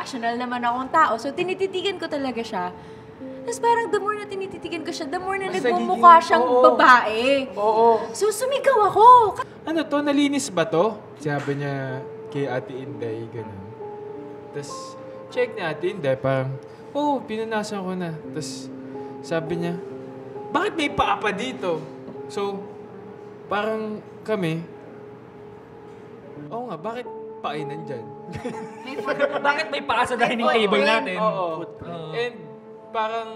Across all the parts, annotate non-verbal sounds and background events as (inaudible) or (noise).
rational naman akong tao. So, tinititigan ko talaga siya. Tapos parang the more na tinititigan ko siya, the more na Mas nagmumukha nagiging- siyang oo. babae. Oo. So, sumigaw ako. Ano to, nalinis ba to? Sabi niya kay Ate Inday, ganun. Tapos, check ni Ate Inday, parang, oh, pinunasan ko na. Tapos, sabi niya, bakit may paa pa dito? So, parang kami, oo nga, bakit paa ay nandyan? (laughs) Bakit may paa sa dining table natin? Oo. Oo. And parang,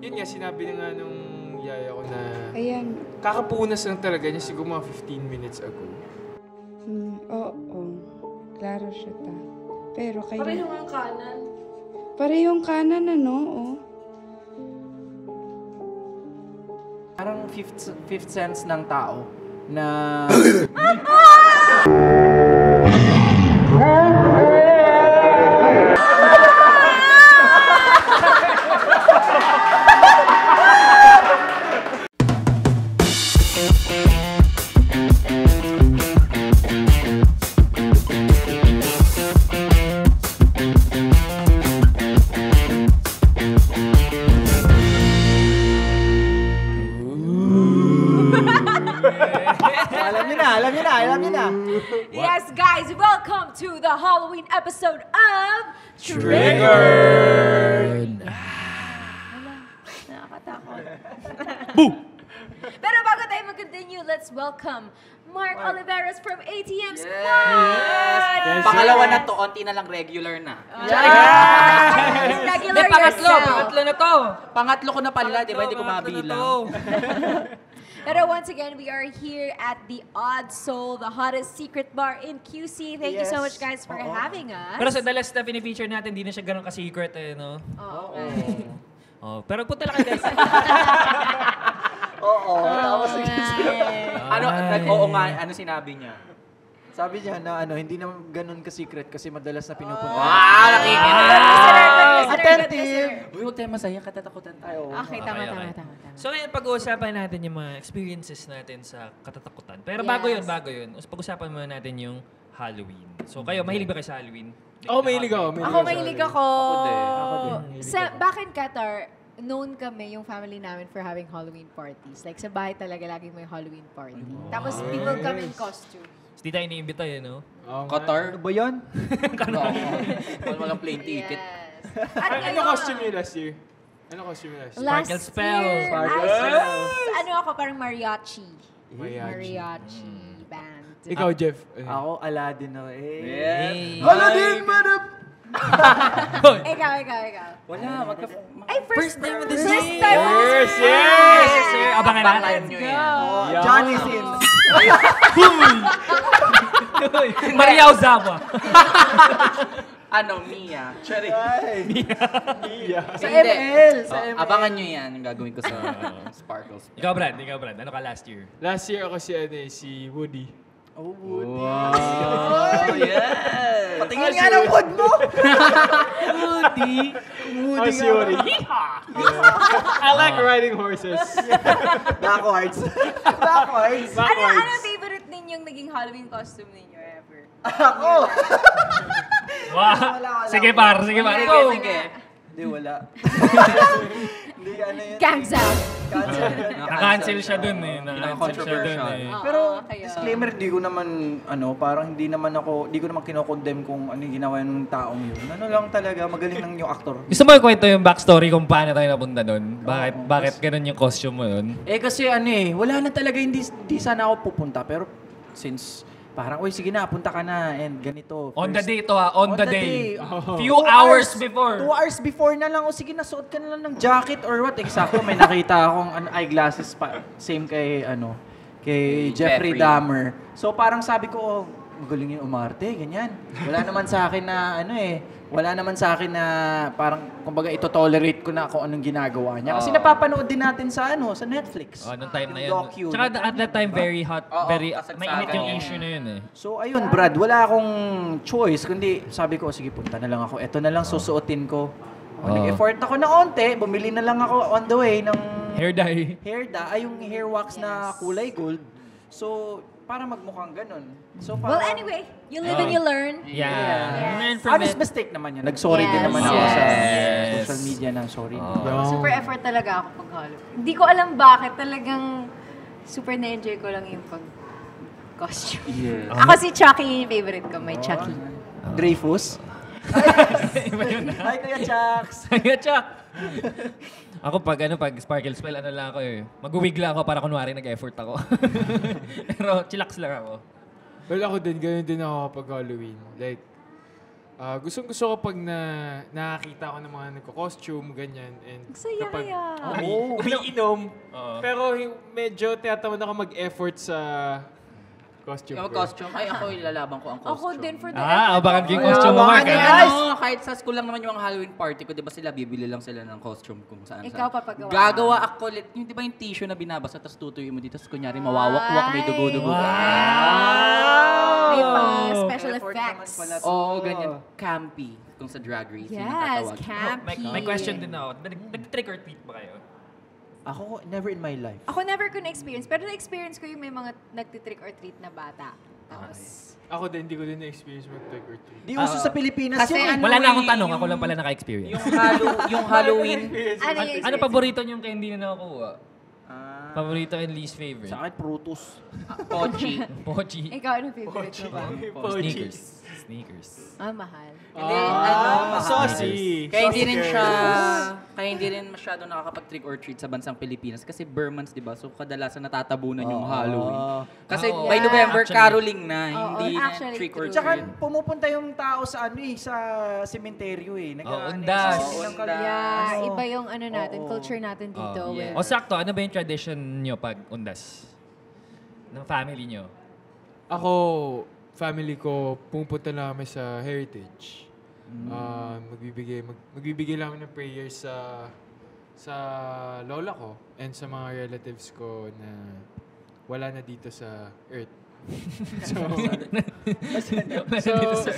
yun nga, sinabi na nga nung yaya ko na, Ayan. kakapunas lang talaga niya siguro mga 15 minutes ago. Hmm, oo. Klaro siya ta. Pero kayo... Pareho ang kanan. Parehong kanan, ano? Oh. Parang fifth, fifth sense ng tao na... (coughs) (laughs) alam welcome to the Halloween episode of Triggered! Nakakatakot. Boo! (laughs) Pero bago tayo mag-continue, let's welcome Mark Oliveras from ATM Squad! Yes, Pangalawa na to, onti na lang regular na. Yes! Regular Hindi, pangatlo. yourself. Pangatlo na to. Pangatlo ko na pala, di ba? Hindi ko Pangatlo na mabilang. to. (laughs) Pero once again, we are here at the Odd Soul, the hottest secret bar in QC. Thank you so much, guys, for having us. Pero sa the last na pinifeature natin, di na siya ganun ka-secret eh, no? Oo. Oh, pero punta lang kayo guys. (laughs) Oo. Tapos, (laughs) ano, Ay. nag- oo nga, ano sinabi niya? Sabi niya na ano, hindi naman ganun ka-secret kasi madalas na pinupunta. Wow, nakikinig. Good Attentive. Uy, huwag tayo masaya, katatakutan tayo. Okay, tama, Okay, tama, okay. tama, tama. So ngayon pag-uusapan natin yung mga experiences natin sa katatakutan. Pero bago Yes. yun, bago yun, pag-usapan muna natin yung Halloween. So kayo, mahilig ba kayo sa Halloween? Oo, mahilig ako. Ako mahilig ako. Ako din. Ako din. Sa back in Qatar, known kami yung family namin for having Halloween parties. Like sa bahay talaga laging may Halloween party. Tapos people come in costume. Hindi tayo iniimbita yun, no? Nga. Qatar? Ano ba yun? (laughs) Oo. Wala walang plane ticket. Yes. At Ano ngayon, costume niyo last year? Ano costume niyo last year? Last Sparkle spell. year, Sparkle I spell. ano ako, parang mariachi. Mariachi. Mariachi band. Ikaw, Jeff. Eh. Ako, Aladdin ako. Eh. Hey. Aladdin, manap! (laughs) Ikaw, ikaw, ikaw. Wala, magka... Ay, first, time of the first time of the Yes, yes! Abangan natin. Abangan nyo yan. Johnny Sins. (laughs) Maria Ozawa. (laughs) Ano, Mia? Cherry. Ay, Yeah. Sa Hindi. ML, sa Oh, ML. abangan nyo yan, yung gagawin ko sa (laughs) uh, Sparkles. ikaw, Brad. Ikaw, Brad. Ano ka last year? Last year ako si, ano, eh, si Woody. Oh, Woody. Oh, yes! Patingin nga ng wood mo! (laughs) Woody. Oh, si Woody. I like riding horses. Backwards. Backwards. Ano, ano Backwards. Ninyong naging Halloween costume ninyo ever? (laughs) (laughs) Ako! Wow. Wala, wala. Sige, par. Sige, par. Sige, Go. sige. Hindi, wala. (laughs) Hindi, ano yun. Gangs out. Cancel siya dun eh. Naka-cancel siya dun eh. Pero kayo. disclaimer, di ko naman, ano, parang hindi naman ako, di ko naman kinokondem kung ano yung ginawa ng taong yun. Ano lang talaga, magaling lang yung aktor. Gusto mo ikwento yung backstory kung paano tayo napunta doon? Bakit, bakit ganun yung costume mo yun? Eh kasi ano eh, wala na talaga, hindi, hindi sana ako pupunta. Pero since parang, uy, sige na, punta ka na, and ganito. On the First- day to ha, on, On the, the day. day. Few Two hours, hours- before. Two hours before na lang, o sige na, suot ka na lang ng jacket or what. Eksakto, may nakita akong ano, eyeglasses pa. Same kay, ano, kay Kay Jeffrey, Jeffrey. Dahmer. So parang sabi ko, oh, magaling yung umarte, ganyan. Wala naman sa akin na, ano eh, wala naman sa akin na parang, kumbaga, ito tolerate ko na kung anong ginagawa niya. Kasi Oo. napapanood din natin sa, ano, sa Netflix. Oh, nung time na yun. docu. Tsaka at that time, very hot, Oo, very, kasagsagan. mainit yung issue na yun eh. So ayun, Brad, wala akong choice kundi sabi ko, sige, punta na lang ako. Ito na lang susuotin ko. Oh. Nag-effort ako na onte, bumili na lang ako on the way ng Hair dye. hair da, ay yung hair wax na kulay gold. So, para magmukhang ganun. So, Well, parang- anyway, you live and you learn. Yeah. Yes. Learn from Honest it. mistake naman yun. Nag-sorry din Yes. naman ako sa Yes. social media ng sorry. Yung- Super effort talaga ako pag Halloween. Hindi ko alam bakit. Talagang super na-enjoy ko lang yung pag costume. Yes. Ako si Chucky yung favorite ko. May Chucky. Dreyfus? Hi, Kuya Jax! (laughs) Kaya Chuck. ako pag ano, pag sparkle spell, ano lang ako eh. Mag-wig lang ako para kunwari nag-effort ako. (laughs) Pero chillax lang ako. Well, ako din, ganun din ako kapag Halloween. Like, ah gustong gusto ko pag na nakakita ko ng mga nagko-costume, ganyan. And saya kapag kaya. umi- umiinom, Oo. pero medyo tinatamad ako mag-effort sa costume Yung ko. costume, ay ako ilalaban ko ang costume. Ako din for the Ah, abangan ko. yung costume mo, Mark. Ano, ah. ano, kahit sa school lang naman yung Halloween party ko, di ba sila bibili lang sila ng costume kung saan Ikaw papagawa. Gagawa ako ulit. Yung di ba yung tissue na binabasa, tapos tutuyo mo dito, tapos kunyari mawawakwak, may dugo-dugo. May pa special effects. Oo, oh, ganyan. Campy. Kung sa drag race. Yes, campy. May, may question din ako. Nag- Nag-trick or treat ba kayo? Ako, never in my life. Ako never ko na-experience. Pero na-experience ko yung may mga nagtitrick or treat na bata. Tapos, Ako din, hindi ko din na-experience mag-trick or treat. Di uso sa Pilipinas kasi yun. eh. ano Wala na akong eh, tanong. Ako lang pala naka-experience. Yung, Hallow, yung Halloween. ano yung Ano paborito niyong kaya hindi na nakakuha? Ah, Paborito and least favorite? sa akin, Brutus. Pochi. (laughs) Pochi. Ikaw, ano favorite mo ba? Sneakers. Sneakers. Ah, mahal. Hindi, Ah, ano, saucy. Kaya hindi rin siya, kaya hindi rin masyado nakakapag-trick or treat sa bansang Pilipinas kasi Burmans, di ba? So kadalasan natatabunan yung Halloween. Kasi Oo. by Yeah. November, Actually. caroling na, Oo, hindi na actually trick or true. Tsaka treat. pumupunta yung tao sa ano eh, sa sementeryo eh. Nag- ano, undas. Oo, kal- Yeah, iba yung ano natin, Oo. culture natin dito. Oh. with- O sakto, ano ba yung tradition nyo pag undas? Ng family nyo? Ako, family ko, pumunta na kami sa Heritage. Ah, magbibigay, mag, magbibigay lang kami ng prayers sa sa lola ko and sa mga relatives ko na wala na dito sa earth. (laughs) so, so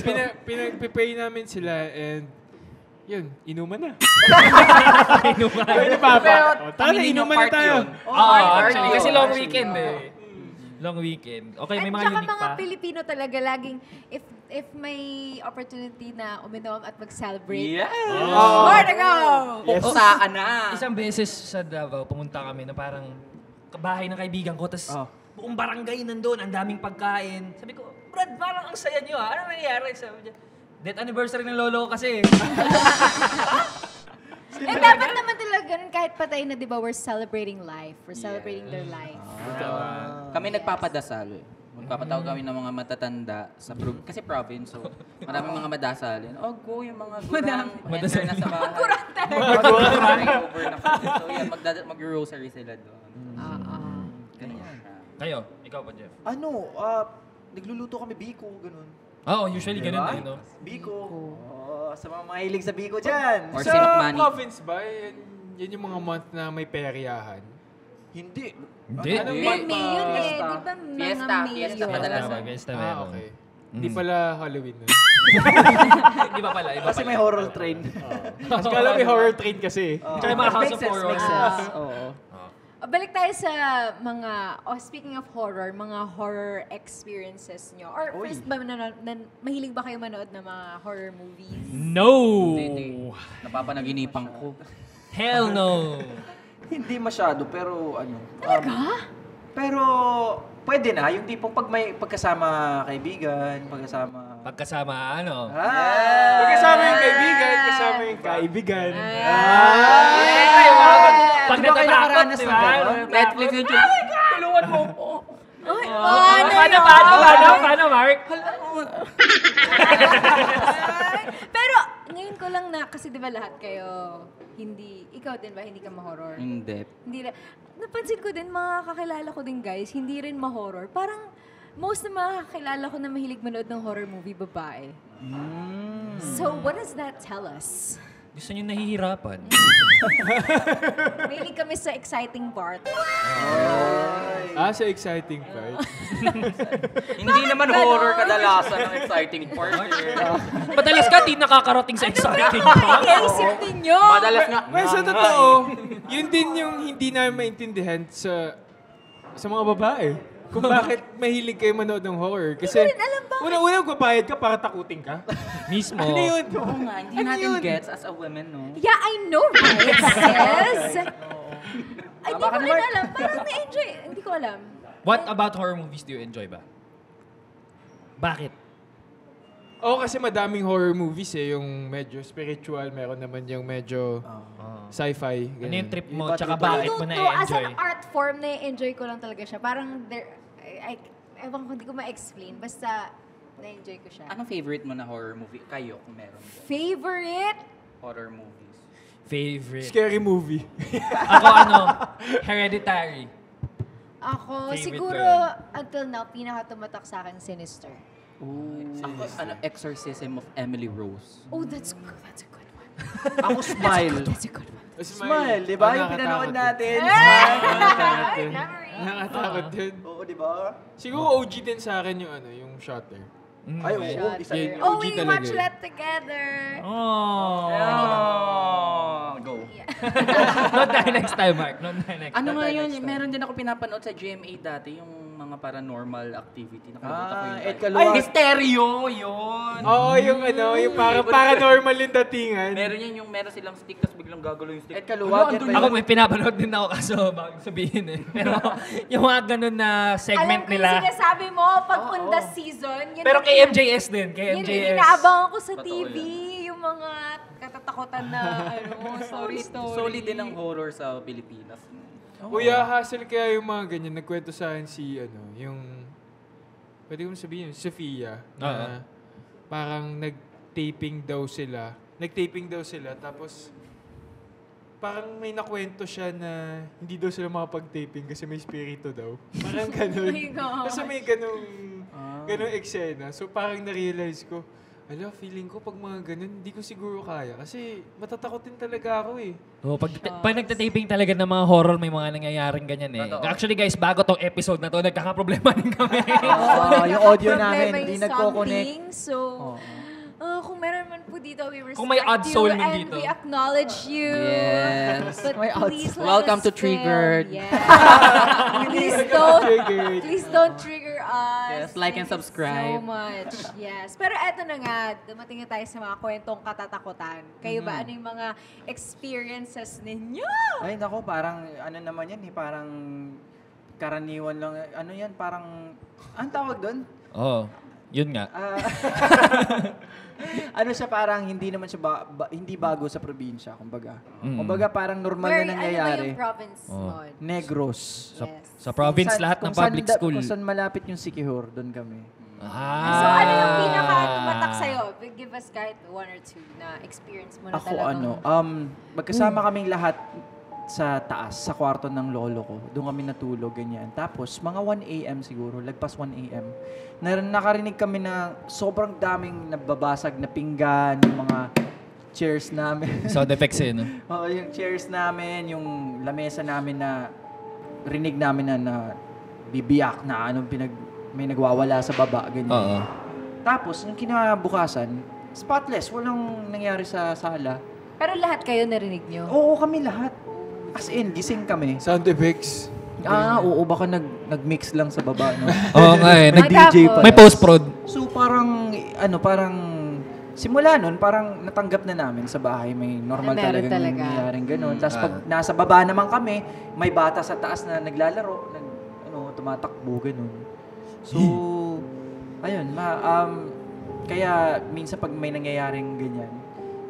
pina, pinagpipray namin sila and yun, inuman na. (laughs) inuman. Pwede pa Tara, nyo, inuman na tayo. yun. Oo, party actually. Kasi long weekend eh. Long weekend. Okay, may At mga unique mga pa. Pilipino talaga laging, if if may opportunity na uminom at mag-celebrate, Yeah! more to go! Puksaan na! Isang beses sa Davao, pumunta kami na parang bahay ng kaibigan ko, tapos Oh. buong barangay nandun, ang daming pagkain. Sabi ko, Brad, parang ang saya nyo ah. Ano nangyayari? Sabi niya, death anniversary ng lolo ko kasi. (laughs) Eh, dapat naman talaga ganun kahit patay na, di ba, we're celebrating life. We're celebrating their life. Kami nagpapadasal. Magpapatawag kami ng mga matatanda sa pro- kasi province, so maraming mga madasalin. Oh, go yung mga gurang enter na sa bahay. Mag-over na kami. So yan, magdada- mag-rosary sila doon. Oo. Ganyan. Kayo, ikaw pa, Jeff. Ano, ah, nagluluto kami biko, ganun. Oo, usually ganun Diba? eh, no? Biko. Oo, sa mga mahilig sa biko dyan. Or sa sinukmani. province ba, yan, yan yung mga month na may peryahan. Hindi. Hindi. Ano Hindi. ba? May May yun eh, Fiesta. di ba mga Fiesta, May fiesta yun? kadalasan. Fiesta Ah, meron. okay. Hindi Mm. pala Halloween nun. (laughs) Hindi pa pala, iba Kasi pala. may horror train. Mas kala may horror train kasi. Tsaka yung mga House Makes of sense, Horror. makes sense. (laughs) Oo. Balik tayo sa mga, oh, speaking of horror, mga horror experiences nyo. Or Uy. first ba, nanonood, nan, mahilig ba kayo manood ng mga horror movies? No! Hindi, Napapanaginipan ko. Hell no! (laughs) Hindi masyado, pero ano. Talaga? pero, pwede na. Yung tipong pag may pagkasama kaibigan, pagkasama... Pagkasama, ano? Ah! Kasama yung kaibigan, kasama yung kaibigan. Pag Di ba kayo nakaranas ng ba? ganon? Netflix yun. Tulungan mo po. Ay, Oh, paano paano, yun? paano, paano, paano, Mark? (laughs) Pero, ngayon ko lang na, kasi di ba lahat kayo, hindi, ikaw din ba, hindi ka ma-horror? Hindi. Hindi na, napansin ko din, mga kakilala ko din guys, hindi rin ma-horror. Parang, most na mga kakilala ko na mahilig manood ng horror movie, babae. So, what does that tell us? Gusto niyo nahihirapan? (laughs) Mahilig kami sa exciting part. Ah, sa exciting part. (laughs) Hindi naman horror kadalasan ng exciting part. eh. (laughs) Madalas ka, di nakakarating sa exciting Ang part. isip ninyo! Madalas nga. Well, sa totoo, yun din yung hindi namin maintindihan sa sa mga babae. Kung bakit mahilig kayo manood ng horror. Kasi, una-una, gupayad ka para takutin ka. (laughs) Mismo. Ano yun? Oo nga, hindi Ano natin yun? gets as a woman, no? Yeah, I know, right, (laughs) sis? Ay, di ko Baka rin naman- alam. Parang na-enjoy. Hindi ko alam. What about horror movies do you enjoy ba? Bakit? Oo, kasi madaming horror movies eh. Yung medyo spiritual, meron naman yung medyo sci-fi. Ano yung ganun. trip mo? Iba't Tsaka iba bakit no, mo no, as na-enjoy? an art form, na-enjoy ko lang talaga siya. Parang, there, I, I, ewan ko, hindi ko ma-explain. Basta, na-enjoy ko siya. Anong favorite mo na horror movie? Kayo, kung meron dyan. Favorite? Horror movies. Favorite. Scary movie. (laughs) Ako ano, Hereditary. Ako, Favorite siguro, ko until now, pinaka tumatak sa akin, Sinister. Ako, ano, Exorcism of Emily Rose. Oh, that's good. That's a good one. (laughs) Ako smile. That's a good one. Smile, di ba? Oh, yung pinanood natin. Smile. Nakakatakot (laughs) Nakakatakot yun. Oo, di ba? Siguro OG din sa akin yung ano, yung Shutter. Ay, oo, isa Yun. Oh, we talaga watched eh. that together. Oh. Oh, go. (laughs) Not tayo next time, Mark. Not tayo next Ano time. nga yun, meron din ako pinapanood sa GMA dati, yung mga paranormal activity. Nakalimutan ko Ah, yung Ed title. Calua. Ay, Mysterio! Yun! Oo, yung ano, yung parang (laughs) paranormal yung datingan. Meron yan yung meron silang stick, tapos biglang gagalaw yung stick. Ed Caluwag, yan ba Ako may pinapanood din ako kaso bakit sabihin eh. Pero (laughs) yung mga ganun na segment Alam ko yung nila. sinasabi mo, pag unda season, yun Pero kay MJS din, kay Yun yung MJS. inaabangan ko sa Totoo TV, yung mga katatakutan na, (laughs) ano, story, story. Solid din ang horror sa Pilipinas. Kuya, hassle kaya yung mga ganyan. Nagkwento sa akin si, ano, yung, pwede ko sabihin, yung Sofia. Na Oo. parang nag-taping daw sila. Nag-taping daw sila, tapos parang may nakwento siya na hindi daw sila makapag-taping kasi may spirito daw. (laughs) Parang ganun. Oh my God. Kasi may ganung, ganung eksena. So parang na-realize ko, ala, feeling ko pag mga ganun, hindi ko siguro kaya. Kasi matatakotin talaga ako eh. Oh, pag, pag nagtataping talaga ng mga horror, may mga nangyayaring ganyan eh. Totoo. Actually guys, bago tong episode na to, nagkakaproblema din kami. (laughs) Oo, yung audio namin, Problema hindi nagko-connect. So, ah, kung meron po dito, we respect Kung may odd soul you and dito. we acknowledge you. Yes. But May please let Welcome us to Triggered. (laughs) Yeah. please don't, please don't trigger us. Yes, like and Thank you subscribe. so much. Yes. Pero eto na nga, dumating na tayo sa mga kwentong katatakutan. Kayo Mm-hmm. ba, ano yung mga experiences ninyo? Ay, nako, parang, ano naman yan eh, parang karaniwan lang. Ano yan, parang, ang tawag doon? oh, yun nga. Ah, (laughs) ano siya parang hindi naman siya ba, ba- hindi bago sa probinsya, kumbaga. Mm. Kumbaga parang normal Where, na ano nangyayari. yung province Oh. mo? Negros. Sa, Yes. sa province, Kung saan- lahat ng kung saan public da- school. Kung saan malapit yung Sikihor, doon kami. Ah. So, ano yung pinaka tumatak sa'yo? Give us kahit one or two na experience mo na Ako talagang... ano, um, magkasama kaming lahat sa taas, sa kwarto ng lolo ko. Doon kami natulog, ganyan. Tapos, mga 1 a.m. siguro, lagpas 1 a.m. Na, nakarinig kami na sobrang daming nababasag na pinggan, yung mga chairs namin. Sound effects eh, no? (laughs) Oo, yung chairs namin, yung lamesa namin na rinig namin na, na bibiyak na anong pinag may nagwawala sa baba, ganyan. Oo. Tapos, yung kinabukasan, spotless, walang nangyari sa sala. Pero lahat kayo narinig nyo? Oo, kami lahat. As in, gising kami. Sound effects. Ah, oo, baka nag, nag-mix lang sa baba, no? (laughs) Oo nga eh. Nag- DJ pa. may post-prod. So, parang, ano, parang, simula nun, parang natanggap na namin sa bahay. May normal meron talagang talaga. nangyayaring ganun. Mm, Tapos ah. pag nasa baba naman kami, may bata sa taas na naglalaro, nag, ano, tumatakbo, ganun. So, (laughs) ayun, ma, um, kaya minsan pag may nangyayaring ganyan,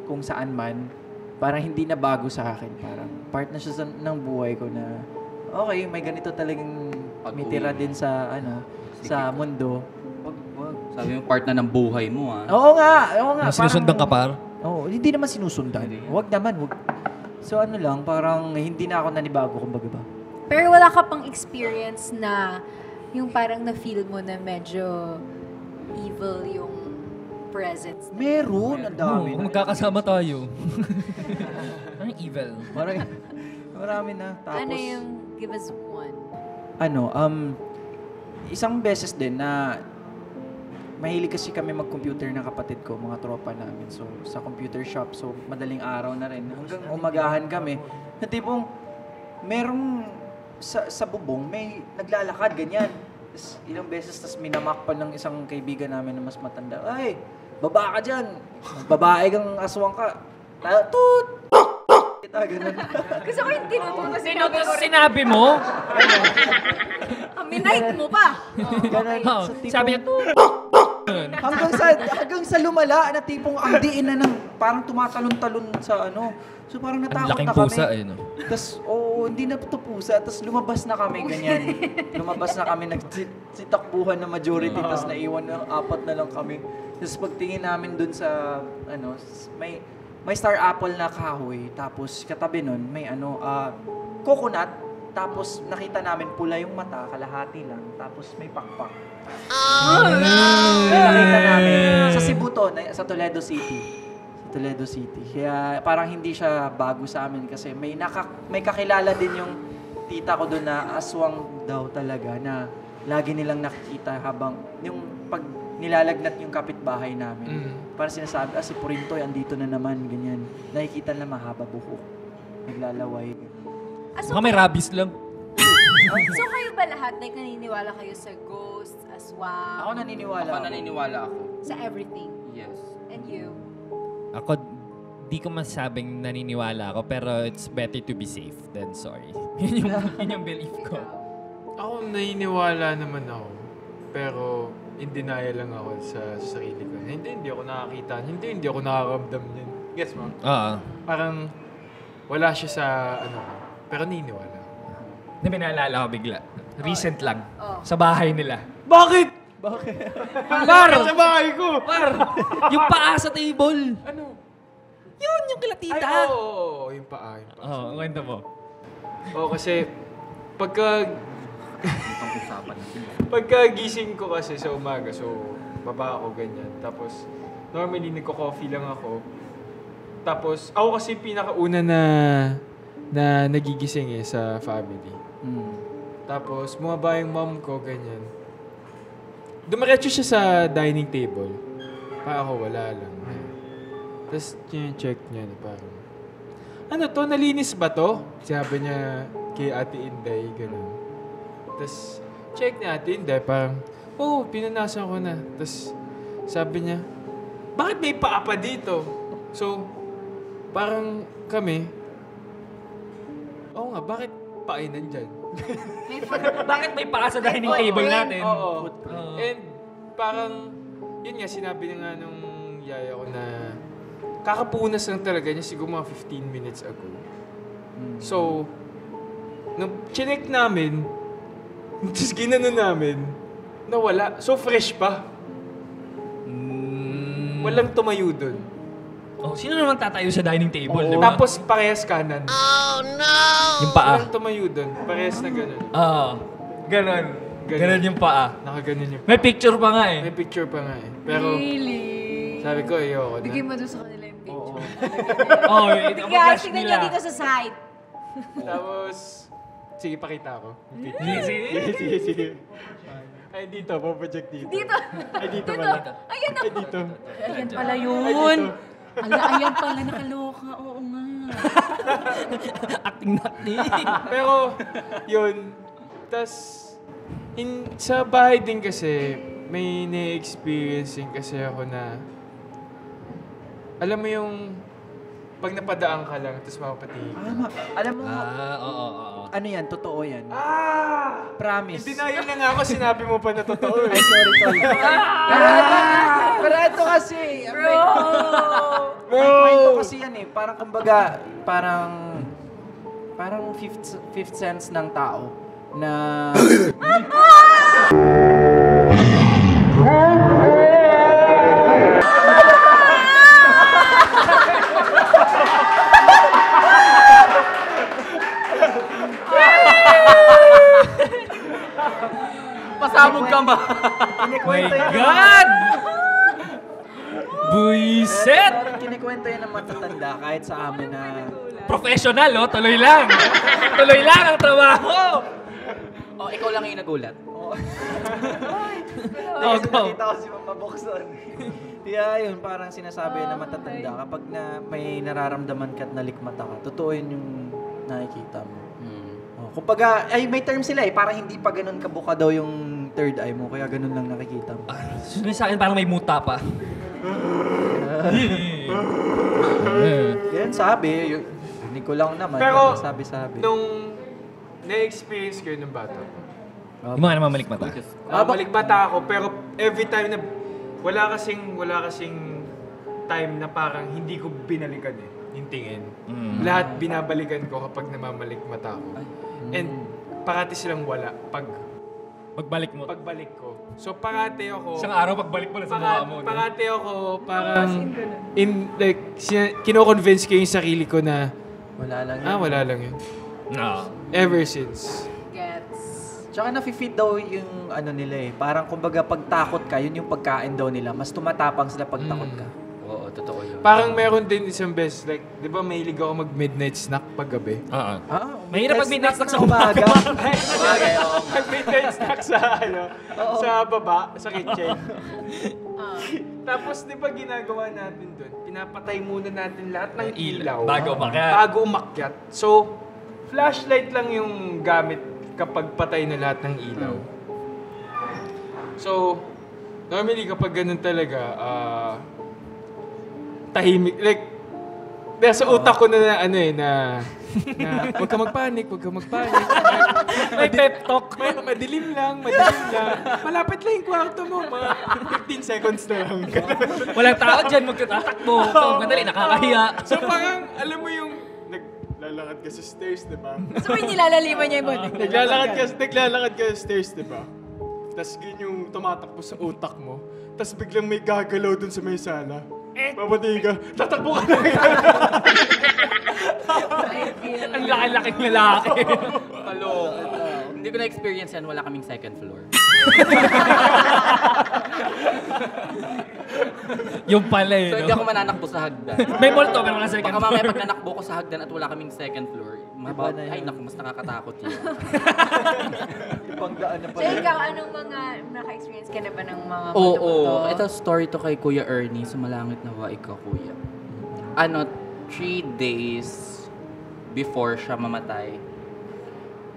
kung saan man, parang hindi na bago sa akin. Parang part na siya sa, ng buhay ko na, okay, may ganito talagang may Pag-uwi tira mo. din sa, ano, sa mundo. Wag, wag. Sabi mo, part na ng buhay mo, ah. Oo nga, oo nga. Mas sinusundan ka par? Oo, hindi naman sinusundan. Wag naman, wag. So ano lang, parang hindi na ako nanibago kumbaga ba. Pero wala ka pang experience na yung parang na-feel mo na medyo evil yung presence. Meron, ang dami Oo, na. magkakasama tayo. (laughs) Ang evil. Marami, marami na. Tapos, ano yung, give us one. ano, um, isang beses din na mahilig kasi kami mag-computer ng kapatid ko, mga tropa namin. So, sa computer shop. So, madaling araw na rin. Hanggang umagahan kami. Na tipong, merong sa, sa bubong, may naglalakad, ganyan. Tas ilang beses, tas minamak pa ng isang kaibigan namin na mas matanda. Ay, baba ka dyan. Babae kang aswang ka. Tut! Kita, ganun. (laughs) Gusto ko yung tinuturo Sino sinabi ko rin. sinabi mo? Minite mo pa. Ganun. Oh, tipong- sabi niya, (laughs) hanggang sa hanggang sa lumala na tipong ang diin na ng parang tumatalon-talon sa ano. So parang ang natakot na kami. pusa eh, no? Tapos, oo, hindi na to pusa. Tapos lumabas na kami, ganyan. (laughs) lumabas na kami, nagsitakbuhan na majority, tapos naiwan na, apat na lang kami. Tapos pagtingin namin dun sa, ano, may, may star apple na kahoy. Tapos katabi nun, may ano, ah, coconut. Tapos nakita namin pula yung mata, kalahati lang. Tapos may pakpak. May nakita namin sa Cebu to, na- sa Toledo City. Sa Toledo City. Kaya parang hindi siya bago sa amin kasi may naka, may kakilala din yung tita ko doon na aswang daw talaga na lagi nilang nakikita habang yung pag nilalagnat yung kapitbahay namin. Mm. Parang sinasabi, ah si Purintoy andito na naman, ganyan. Nakikita na mahaba buhok. Naglalaway. Ah, so, Baka may rabies lang. so kayo ba lahat, like naniniwala kayo sa ghosts, aswang, Ako naniniwala. Ako ako. naniniwala ako. sa everything? Yes. And you? Ako, di ko masabing naniniwala ako, pero it's better to be safe than sorry. (laughs) yun, yung, yun yung belief ko. Ako naniniwala naman ako. Pero in denial lang ako sa, sa sarili ko. Hindi, hindi ako nakakita. Hindi, hindi ako nakakaramdam yun. Guess mo? Oo. Parang wala siya sa ano ko. Pero naniniwala. Na binaalala ko bigla. Recent lang. Oh. Sa bahay nila. Bakit? Par! Sa bahay ko! Par! Yung paa sa table. Ano? Yun, yung kila Ay, oo, oo, oo, yung paa, yung paa. Oo, oh, kwento mo. Oo, kasi pagka usapan pagka gising ko kasi sa umaga, so baba ako ganyan. Tapos normally nagko-coffee lang ako. Tapos ako kasi pinakauna na na nagigising eh sa family. Mm. Tapos bumaba yung mom ko ganyan. Dumiretso siya sa dining table. Pa ako wala lang. Tapos check niya na parang ano to, nalinis ba to? Sabi niya kay Ate Inday, gano'n. Tapos, check ni Ate Inday, parang, oh, pinunasan ko na. Tapos, sabi niya, bakit may paa pa dito? So, parang kami, oo nga, bakit ay nandyan? (laughs) Bakit may paa sa dining table and- natin? Oo. Oo. And parang, yun nga, sinabi na nga nung yaya ko na kakapunas lang talaga niya siguro mga 15 minutes ago. So, nung chinek namin, (laughs) tapos ginano namin, nawala. So, fresh pa. Mm. Walang tumayo dun. Oh, sino naman tatayo sa dining table, di ba? Tapos, parehas kanan. yung paa. Walang tumayo dun. Parehas na ganun. Oo. Ganon. Ganon yung paa. Nakaganon yung May picture pa nga eh. May picture pa nga eh. Pero, Really? sabi ko, ayoko na. Bigay mo doon sa kanila yung picture. Oo, (laughs) oh, ito Guys, tingnan niyo dito sa side. Tapos, sige, pakita ko. yung picture. Sige. (laughs) sige, sige, sige. Ay, dito, project dito. Dito. Ay, dito Dito. pala. Ayan Ay, dito. Ayan pala Ay, yun. dito. Ala, ayan pala, nakaloka. Oo nga. (laughs) Acting natin. (laughs) Pero, yun. Tapos, in, sa bahay din kasi, may na-experience din kasi ako na, alam mo yung, pag napadaan ka lang, tapos mapapatingin ka. Alam mo, alam mo, ah, oo, oo, oo. ano yan, totoo yan. Ah! Promise. Hindi na yun na nga ako, sinabi mo pa na totoo eh. Ay, sorry, sorry. (laughs) pero, ito, pero ito kasi, Bro! May kwento kasi yan eh. Parang kumbaga, parang, parang fifth, fifth sense ng tao na Pasabog ka ba? My kinikwento yan. God! Buiset! Parang kinikwento yan ng matatanda kahit sa amin na Professional, oh. Tuloy lang. Tuloy lang ang trabaho. oh, ikaw lang yung nagulat. Oh, Kasi go. nakita ko si Mama Bokson. Kaya yun, parang sinasabi na matatanda kapag na may nararamdaman ka at nalikmata ka, totoo yun yung nakikita mo. Hmm. Oh, kumbaga, ay may term sila eh, para hindi pa ganun kabuka daw yung third eye mo, kaya ganun lang nakikita mo. Sunod sa akin parang may muta pa. (laughs) Yan sabi, yun, hindi ko lang naman. Pero, sabi-sabi. Nung na-experience ko yun ng bata ko. Yung mga naman malik mata. Ah, balik bata ako, pero every time na wala kasing wala kasing time na parang hindi ko binalikan eh, yung tingin. Mm. Lahat binabalikan ko kapag namamalik mata ko. And parati silang wala pag Pagbalik mo. pagbalik ko. So parati ako Isang araw pagbalik mo na sa mukha mo. no? parati ako parang in like sin- kino-convince ko yung sarili ko na Wala lang yun. ah wala lang yun. No. Ever since. Gets. Tsaka nafe-feed daw yung ano nila eh. Parang kumbaga pag takot ka, yun yung pagkain daw nila. Mas tumatapang sila pag takot ka. Oo, totoo yun. Parang meron din isang best like 'di ba mahilig ako mag midnight snack pag gabi. Oo. Ah, Mahirap pag midnight snack sa umaga. (laughs) (laughs) Bagay, oo. Mag midnight (laughs) snack sa ano, sa baba, sa kitchen. Tapos 'di ba ginagawa natin doon? Pinapatay muna natin lahat ng ilaw Bago umakyat. bago umakyat. So, flashlight lang yung gamit kapag patay na lahat ng ilaw. So, normally kapag ganun talaga, ah, tahimik, like, nasa utak ko na, na ano eh, na, na huwag ka magpanik, huwag ka magpanik. (laughs) May pep talk. May, madilim lang, madilim lang. Malapit lang yung kwarto mo, mga 15 seconds na lang. (laughs) Walang tao dyan, magkatatakbo. Ito, madali, nakakahiya. (laughs) so parang, alam mo yung, naglalakad ka sa stairs, di ba? So, may nilalaliman niya yung body. naglalakad ka, naglalakad ka sa stairs, di ba? Tapos yun yung tumatakbo sa utak mo. Tapos biglang may gagalaw dun sa may sala. Babati ka, tatakbo ka na. Ang laki-laking lalaki. Kaloko. Hindi ko na-experience yan, wala kaming second floor. (laughs) yung pala eh. So, hindi no? ako mananakbo sa hagdan. May multo, pero wala second Baka mamaya floor. pag nanakbo ko sa hagdan at wala kaming second floor, maba- ay naku, mas nakakatakot yun. (laughs) Pagdaan na So, pala. ikaw, anong mga naka-experience ka na ba ng mga Oo, multo-multo? ito story to kay Kuya Ernie, sumalangit na wa ikaw, Kuya. Ano, three days before siya mamatay.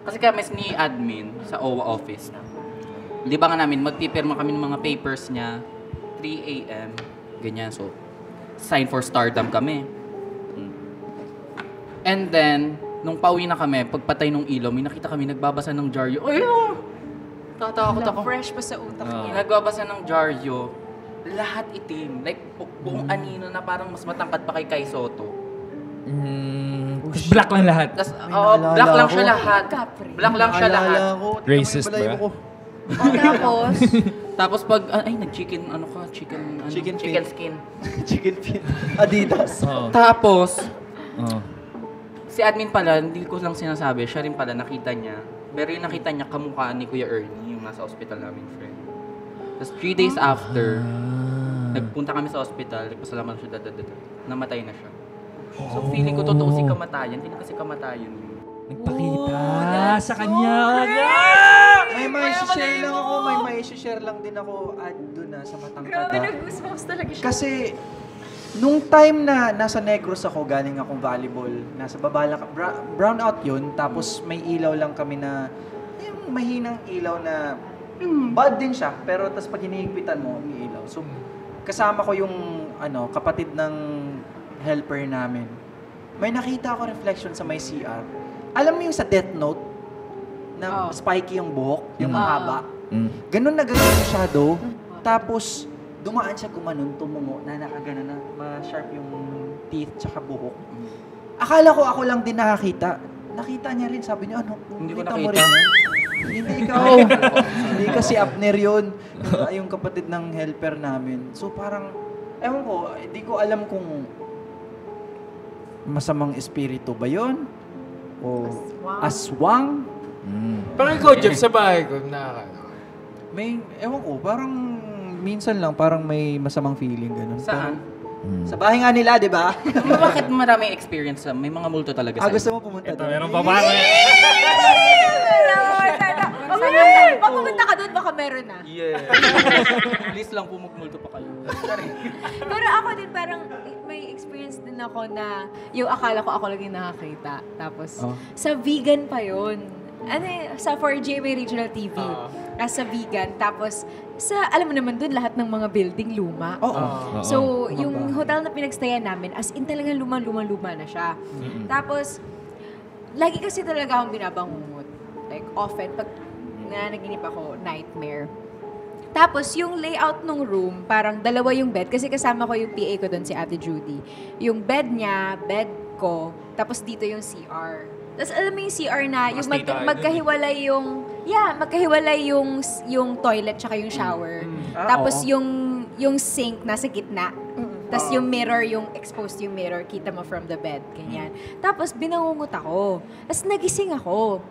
Kasi kami ni admin sa OWA office. Di ba nga namin, magpipirma kami ng mga papers niya, 3 a.m., ganyan. So, sign for stardom kami. Mm. And then, nung pauwi na kami, pagpatay ng ilaw, may nakita kami nagbabasa ng Jaryo. Ay, ah! Tatakot Wala, ako. fresh pa sa utak Ah. niya. Nagbabasa ng Jaryo, lahat itim. Like, bu- buong anino na parang mas matangkad pa kay Kai Soto. Mm, black lang lahat. Tapos, May oo, naalala black lang ako. siya lahat. Capri. Black lang siya lahat. Naalala ko. Tingnan mo Racist balahibo ba? ko. O, (laughs) tapos, (laughs) Tapos pag, ah, ay, nag-chicken, ano ka, chicken, ano, Chicken chicken feet. skin. (laughs) Chicken feet. Adidas. Oo. Tapos, Oo. si admin pala, hindi ko lang sinasabi, siya rin pala, nakita niya. Pero yung nakita niya, kamukha ni Kuya Ernie, yung nasa hospital namin friend. Tapos three days after, nagpunta kami sa hospital, nagpasalamat siya, dadadada, namatay na siya. So feeling ko totoo si kamatayan, hindi kasi kamatayan yun. Nagpakita sa kanya. May may share lang ako, may may share lang din ako ad doon na sa grabe, Matangkada. nag-goosebumps talaga siya. Kasi nung time na nasa Negros ako, galing akong volleyball, nasa baba lang, bra- brown out yun, tapos may ilaw lang kami na, yung mahinang ilaw na, hmm, bad din siya, pero tapos pag hinihigpitan mo, may ilaw. So, kasama ko yung, ano, kapatid ng helper namin. May nakita ako reflection sa may CR. Alam mo yung sa Death Note, na Oh. spiky yung buhok, yung Mm. mahaba. Mm. Ganun na ganun yung shadow. Tapos, dumaan siya gumanon, tumungo, na nakagano na, ma-sharp yung teeth tsaka buhok. Akala ko ako lang din nakakita. Nakita niya rin, sabi niya, ano? Hindi ko nakita mo rin yun?" Hindi ikaw. (laughs) Hindi kasi Abner yun. Yung, yung kapatid ng helper namin. So parang, ewan ko, hindi ko alam kung masamang espiritu ba yun? O Aswang. aswang? Mm. Parang ikaw, Jeff, sa bahay ko, nakaka... May, ewan ko, parang minsan lang, parang may masamang feeling ganun. Saan? Mm. Sa bahay nga nila, di ba? Bakit maraming experience sa, may mga multo talaga ah, sa gusto mo pumunta Ito, doon? meron pa ba? Baka pumunta ka doon, baka meron na. Yeah. (laughs) Please lang po magmulto pa kayo. Pero ako din parang may experience din ako na yung akala ko ako lang yung nakakita. Tapos Oh. sa vegan pa yon ano eh, sa 4GMA Regional TV. Oo. as a vegan. Tapos, sa, alam mo naman dun, lahat ng mga building luma. Oo. Oo. So, yung hotel na pinagstayan namin, as in talaga luma-luma-luma na siya. Tapos, lagi kasi talaga akong binabangungot. Like, often, pag nanaginip ako, nightmare. Tapos, yung layout ng room, parang dalawa yung bed. Kasi kasama ko yung PA ko doon, si Ate Judy. Yung bed niya, bed ko, tapos dito yung CR. Tapos alam mo yung CR na, yung mag- magkahiwalay yung, yeah, magkahiwalay yung, yung toilet tsaka yung shower. Ah, Tapos oo. yung, yung sink nasa gitna. Tapos yung mirror, yung exposed yung mirror, kita mo from the bed, ganyan. Tapos binangungot ako. Tapos nagising ako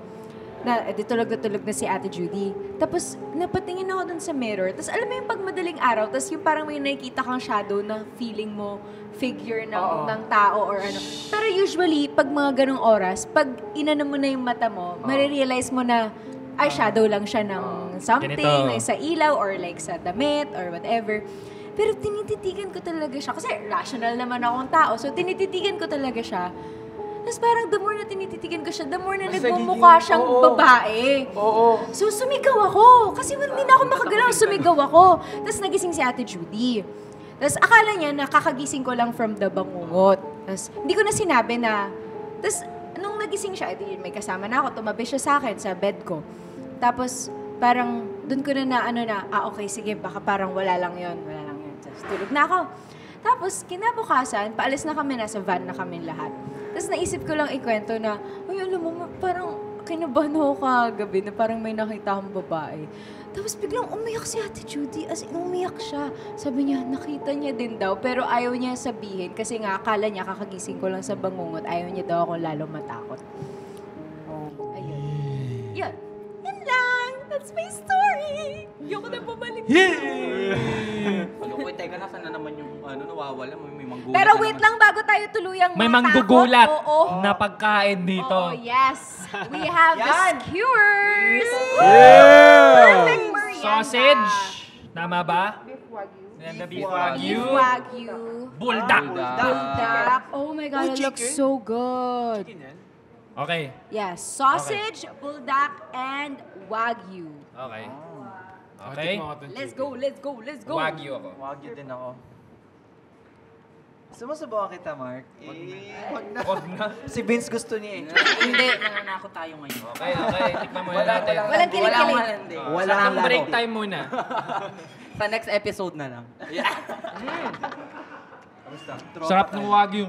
na edi tulog na tulog na si Ate Judy. Tapos napatingin ako dun sa mirror. Tapos alam mo yung pag madaling araw, tapos yung parang may nakikita kang shadow na feeling mo figure ng, ng tao or ano. Pero usually, pag mga ganong oras, pag inano mo na yung mata mo, marirealize mo na ay shadow lang siya ng something, Ganito. like sa ilaw or like sa damit or whatever. Pero tinititigan ko talaga siya. Kasi rational naman akong tao. So, tinititigan ko talaga siya. Tapos parang the more na tinititigan ko siya, the more na nagmumukha siyang oo. babae. Oo. So, sumigaw ako. Kasi hindi na ako makagalaw. Sumigaw ako. Tapos nagising si Ate Judy. Tapos akala niya nakakagising ko lang from the bangungot. Tapos hindi ko na sinabi na... Tapos nung nagising siya, edi may kasama na ako. Tumabi siya sa akin sa bed ko. Tapos parang doon ko na na ano na, ah okay, sige, baka parang wala lang yon wala lang yun. Tapos tulog na ako. Tapos kinabukasan, paalis na kami, nasa van na kami lahat. Tapos naisip ko lang ikwento na, ay alam mo, parang kinabahan ako kagabi na parang may nakita akong babae. Tapos biglang umiyak si Ate Judy. As in, umiyak siya. Sabi niya, nakita niya din daw. Pero ayaw niya sabihin kasi nga akala niya kakagising ko lang sa bangungot. Ayaw niya daw ako lalo matakot. Ayun. Yun. That's my story. Ayoko na bumalik. Ano ko, teka, na naman yung ano, nawawala mo, may manggulat Pero wait naman. lang bago tayo tuluyang May matakot. manggugulat Oo. na pagkain dito. Oo, yes. We have the skewers. Yeah! Perfect merienda. Sausage. Tama ba? Beef wagyu. And the beef Beef wagyu. wagyu. Buldak. Buldak. Oh my God, it looks so good. Okay. Yes, sausage, buldak, and wagyu. Okay. Okay. tikman ko tong Let's chicken. go, let's go, let's go. Wagyu ako. Wagyu din ako. Sumusubukan kita, Mark. Eh, wag na. Huwag na. Si Vince gusto niya eh. Hindi, nananakot tayo ngayon. Okay, okay. Tikman muna Wala, natin. wala. Walang kilig-kilig. Wala hindi. Oh, Wala sakang laro. break time muna. (laughs) Sa next episode na lang. Sarap ng wagyu.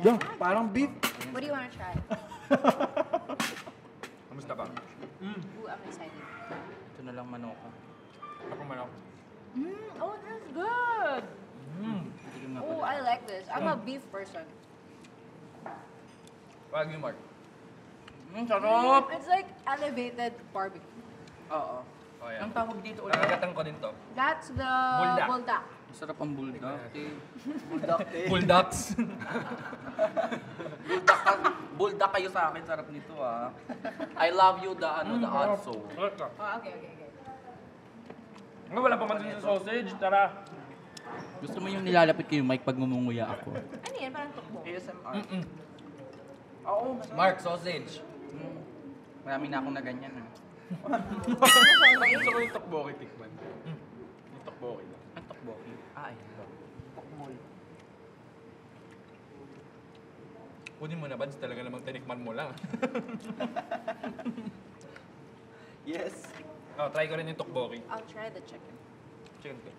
Yeah, parang beef. What do you want to try? (laughs) Kamusta ka? Ooh, I'm excited. Ito na lang manoka. Ako manok. Mm, oh, that's good. Nga Oh. I like this. I'm a beef person. Wagyu, Mark. Mm, sarap! It's like elevated barbecue. Oo. Oh, yeah. Ang tawag dito ulit. Nakagatan ko din to. That's the Buldak. buldak. Sarap ang bulldog. Eh, Bulldogs. bulldog, (laughs) ka, bulldog kayo sa akin. Sarap nito ah. I love you, the ano, the odd soul. Oh, okay, okay, okay. Wala pa man din sa sausage. Tara. Gusto mo yung nilalapit ko yung mic pag ngumunguya ako? Ano yan? Parang tukbo. ASMR. Oo, mas Mark, sausage. Mm. Marami na akong na ganyan ah. (laughs) Gusto ko yung tokboki tikman. Yung tokboki lang. Ah, ayun. Kunin mo na, Bads. Talaga namang tinikman mo lang. (laughs) Yes. oh, try ko rin yung tokboki. I'll try the chicken. Chicken ko.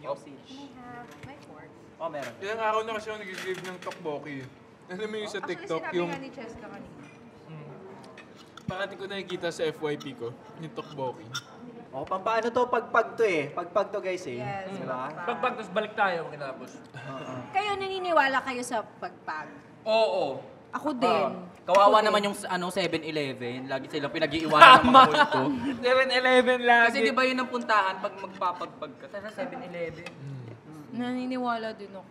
Sausage. Can I have my fork? Oh, meron. Ilang araw na kasi ako nag-give ng tokboki. Ano mo yung sa TikTok, Actually, yung sinabi nga ni Cheska kanina. parati ko nakikita sa FYP ko, yung Oh, pampaano to pagpag to eh. Pagpag to guys eh. Yes, Diba? Pagpag, tapos balik tayo pagkatapos. Kayo naniniwala kayo sa pagpag? Oo. Ako din. Kawawa naman yung ano 7-Eleven. Lagi silang pinag-iiwanan ng mga multo. 7-Eleven lagi. Kasi di ba yun ang puntahan pag magpapagpag ka? Sa 7-Eleven. Naniniwala din ako.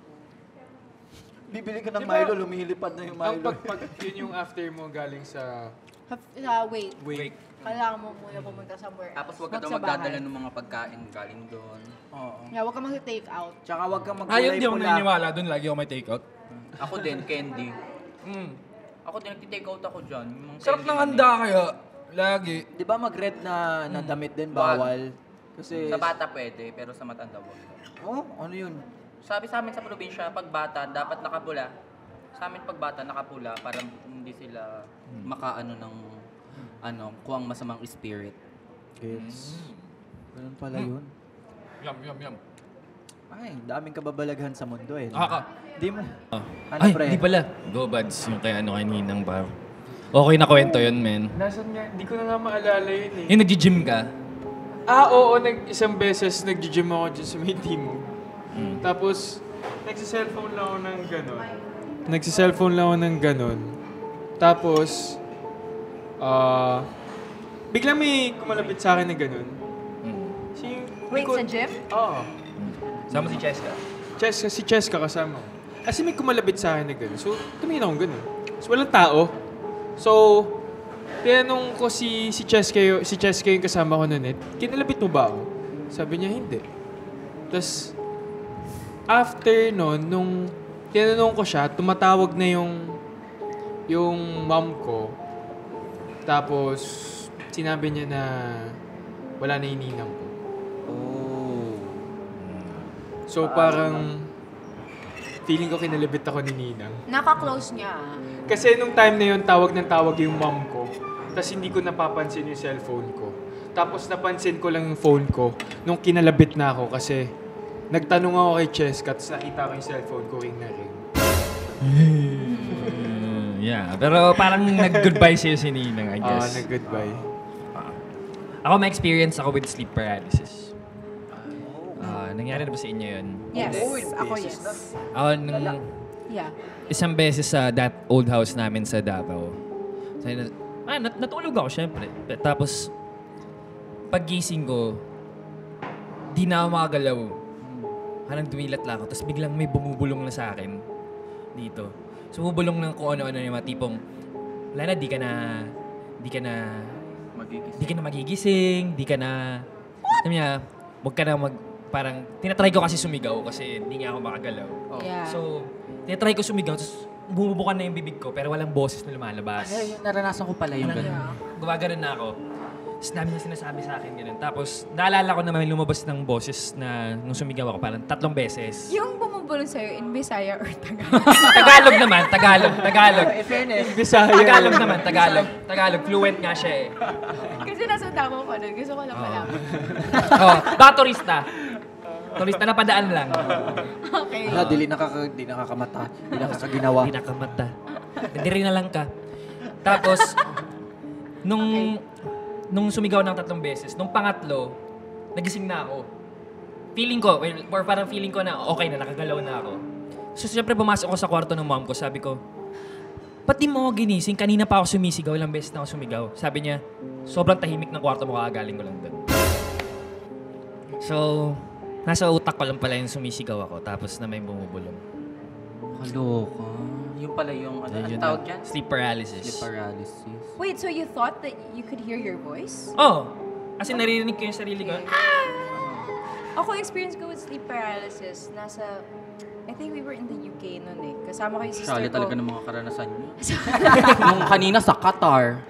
Bibili ka ng Diba? Milo, lumilipad na yung Ang Milo. pagpag, yun yung after mo galing sa Have, uh, wait. wake. Kailangan mo muna pumunta somewhere Tapos else. wag ka daw magdadala ng mga pagkain galing doon. Oo. Yeah, wag ka mag-take out. Tsaka wag kang Ayun, magkulay di ako naniniwala. Doon lagi ako may take out. Ako din, candy. (laughs) Mm. Ako din, nagtitake out ako dyan. Yung mga Sarap candy ng handa kaya. Lagi. Di ba mag-red na, na damit din bawal? Kasi... Sa bata pwede, pero sa matanda wag. Oh, ano yun? Sabi sa amin sa probinsya, pag bata, dapat nakapula. Sa amin pag bata, nakapula para hindi sila makaano ng ano, kuwang masamang spirit. Gets. Ganun pala yun. Yum, yum, yum. Ay, daming kababalaghan sa mundo eh. Nakaka... Di mo. Ano Ay, pre? hindi pala. Go Buds, yung kay ano kaninang bar. Okay na kwento yun, men. Nasaan nga? Hindi ko na nga maalala yun eh. Yung nag-gym ka, Ah, oo. Nag, isang beses nag-gym ako dyan sa may team mo. Tapos, nagsa-cellphone lang ako ng gano'n. Nagsa-cellphone lang ako ng gano'n. Tapos, ah, biglang may kumalapit sa akin na gano'n. Si, Wait, ko- sa gym? Oo. sama si Cheska. Cheska, si Cheska kasama ko. Kasi may kumalabit sa akin na gano'n. So, tumingin akong gano'n. So, walang tao. So, tinanong ko si, si Cheska, yung, si Cheska yung kasama ko noon eh, kinalabit mo ba ako? Sabi niya, hindi. Tapos, after nun, nung tinanong ko siya, tumatawag na yung yung mom ko. Tapos, sinabi niya na wala na yung ninang ko. Oh. So, parang feeling ko kinalabit ako ni Ninang. Naka-close niya. Kasi nung time na yun, tawag ng tawag yung mom ko. Tapos hindi ko napapansin yung cellphone ko. Tapos napansin ko lang yung phone ko nung kinalabit na ako kasi nagtanong ako kay Cheska tapos nakita ko yung cellphone ko ring na ring. Yeah, pero parang nag-goodbye sa'yo si Ninang, I Ah, guess. nag-goodbye. Ako may experience ako with sleep paralysis. Ah, nangyari na ba sa inyo yun? Yes. Oo, Ako yes. Ako, nung Yeah. isang beses sa that old house namin sa Davao. So, na, ah, nat- natulog ako, syempre. Pe- Tapos, paggising ko, di na ako makagalaw. Parang dumilat lang ako. Tapos biglang may bumubulong na sa akin dito. So, bumubulong ng kung ano-ano yung mga tipong, wala na, di ka na, di ka na, Magigising. di ka na magigising, di ka na, sabi niya, huwag ka na mag, parang, tinatry ko kasi sumigaw kasi hindi nga ako makagalaw. Yeah. So, tinatry ko sumigaw, tapos bumubukan na yung bibig ko, pero walang boses na lumalabas. Ay, naranasan ko pala yung ganun. Gumagano'n na ako. Tapos dami niya sinasabi sa akin ganun. Tapos, naalala ko na may lumabas ng boses na nung sumigaw ako, parang tatlong beses. Yung bumubulong sa'yo in Bisaya or Tagalog. (laughs) Tagalog naman, Tagalog, Tagalog. In fairness, Bisaya. Tagalog naman, Tagalog. Tagalog, fluent nga siya eh. Kasi nasa Davao ko nun. Gusto ko lang malaman. (laughs) Oh, baka turista. Turista na padaan lang. Okay. wala, dili nakaka, di nakakamata, di nakakaginawa. Hindi nakamata. Hindi rin na lang ka. Tapos, nung, nung sumigaw ng tatlong beses, nung pangatlo, nagising na ako. Feeling ko, well, or parang feeling ko na okay na, nakagalaw na ako. So, siyempre pumasok ako sa kwarto ng mom ko, sabi ko, Ba't di mo ako ginising? Kanina pa ako sumisigaw, ilang beses na ako sumigaw. Sabi niya, sobrang tahimik ng kwarto mo, kakagaling ko lang doon. So, nasa utak ko lang pala yung sumisigaw ako, tapos na may bumubulong. Kaloka. Yung pala yung, ano, Yun ang tawag na. dyan? Sleep paralysis. Sleep paralysis. Wait, so you thought that you could hear your voice? Oh, kasi naririnig ko yung sarili ko. Ako, experience ko with sleep paralysis. Nasa, I think we were in the UK noon eh. Kasama ko yung sister Sali ko. talaga ng mga karanasan niyo. (laughs) Nung kanina sa Qatar,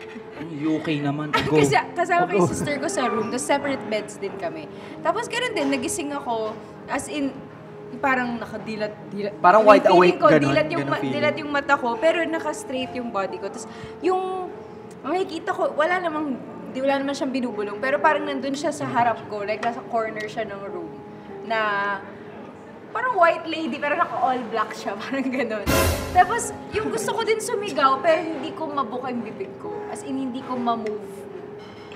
UK naman. Go. Kasi kasama ko yung sister ko sa room, tapos separate beds din kami. Tapos ganun din, nagising ako, as in, parang nakadilat, dilat. Parang Yung wide feeling awake, ko, ganun, dilat yung, ganun ma- feeling. dilat yung mata ko, pero naka-straight yung body ko. Tapos yung, makikita ko, wala namang, di wala naman siyang binubulong, pero parang nandun siya sa harap ko, like nasa corner siya ng room, na parang white lady, pero naka-all black siya, (laughs) parang ganun. Tapos, yung gusto ko din sumigaw, pero hindi ko mabuka yung bibig ko. As in, hindi ko ma-move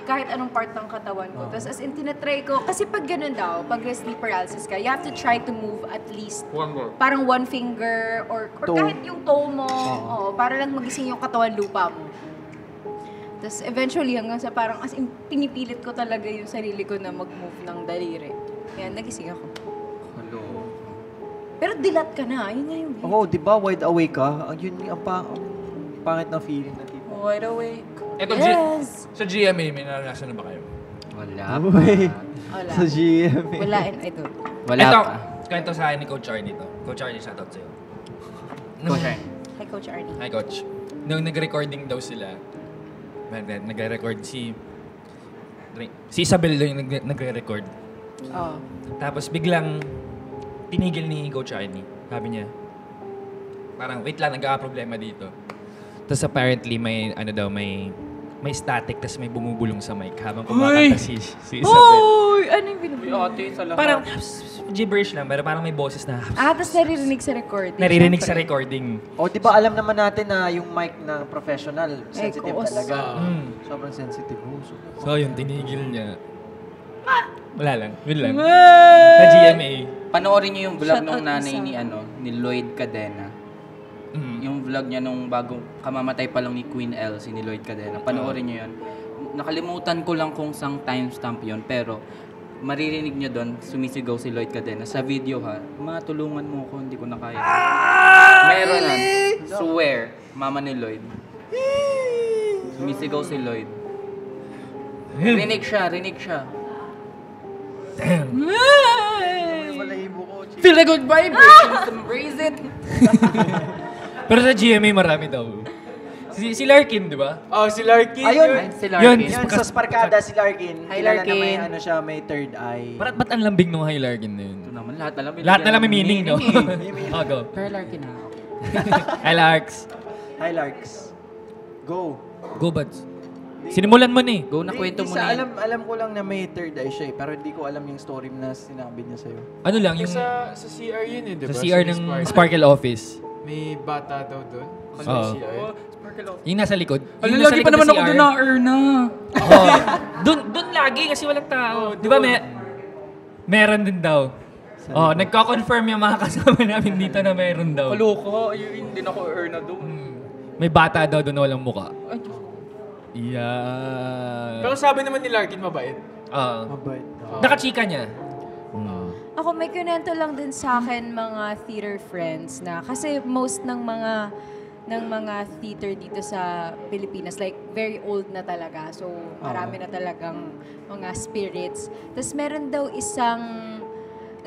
kahit anong part ng katawan ko. Tapos as in, tinatry ko, kasi pag ganun daw, pag sleep paralysis ka, you have to try to move at least One more. parang one finger or, or Toe. kahit yung toe mo, oo, para lang magising yung katawan lupa mo. Tapos eventually, hanggang sa parang, as in, pinipilit ko talaga yung sarili ko na mag-move ng daliri. Kaya nagising ako. Kaloka. Pero dilat ka na, yun nga yung weird. Oo, di ba wide awake ka? Ang yun ang, pa, ang pangit na feeling na tipo. Wide awake. Ito, Yes! sa GMA, may naranasan na ba kayo? Wala (laughs) Uy, Wala. sa GM. Wala, and I don't. Wala Ito, pa. kwento sa akin ni Coach Arnie to. Coach Arnie, shoutout sa'yo. Coach Arnie. Hi, Coach Arnie. Hi, Coach. nung nag-recording daw sila, nagre-record si si Isabel daw yung nag- nagre-record. Oo. Tapos biglang tinigil ni Coach Arnie. Sabi niya, parang wait lang, nagkaka-problema dito. Tapos apparently may ano daw, may may static tapos may bumubulong sa mic habang kumakanta si, si Isabel. Uy! Ano yung binubuhay? ate, sa lahat. Parang gibberish lang, pero parang may boses na Ah, tapos naririnig sa recording. naririnig sa recording. O, di ba alam naman natin na yung mic ng professional, sensitive Echoes. talaga. Mm. Sobrang sensitive. Oh, so, So yun, tinigil niya. Wala lang, yun lang. Sa GMA. Panoorin niyo yung vlog Shout nung out nanay ni ano, ni Lloyd Cadena. Mm. Yung vlog niya nung bagong kamamatay pa lang ni Queen L, si ni Lloyd Cadena. Panoorin niyo yun. Nakalimutan ko lang kung sang timestamp yun, pero maririnig niyo doon, sumisigaw si Lloyd Cadena. Sa video ha, ma, tulungan mo ko, hindi ko na kaya. Meron na. Swear, mama ni Lloyd. Sumisigaw si Lloyd. Rinig siya, rinig siya. Feel the good vibrations, (laughs) embrace it. Pero sa GMA marami daw. Si, si Larkin, di ba? Oh, si Larkin. Ayun! yun. Si Yun. Larkin. Yan, sa Sparkada si Larkin. Hi, Kilala na may Larkin. ano siya, may third eye. Ba't, ba't ang lambing nung High Larkin na yun? Ito naman, lahat na lang. Lahat na lang may meaning, no? eh. (laughs) oh, go. Pero Larkin na. (laughs) Hi, Larks. Hi, Larks. Go. Go, buds. Sinimulan mo ni. Go na kwento mo sa- na yan. alam, alam ko lang na may third eye siya eh, pero hindi ko alam yung story na sinabi niya sa'yo. Ano lang, yung Sa, sa CR yun eh, di ba? sa CR ng Sparkle. Sparkle Office. May bata daw doon. Sa Oo. CR. Yung nasa likod. Ano, Yung nasa lagi likod pa naman ako CR. doon na. Oo. (laughs) Doon, doon lagi kasi walang tao. Di ba, may, meron din daw. Oh, nagko-confirm yung mga (laughs) kasama namin dito na meron daw. Kaloka, ayun, hindi na ako earn na doon. May bata daw doon na walang muka. Ay, Diyos ko. Yeah. Pero sabi naman ni Larkin mabait. Ah. Mabait. nakachika niya. Ako may kunento lang din sa akin mga theater friends na kasi most ng mga ng mga theater dito sa Pilipinas like very old na talaga. So marami na talagang mga spirits. Tapos meron daw isang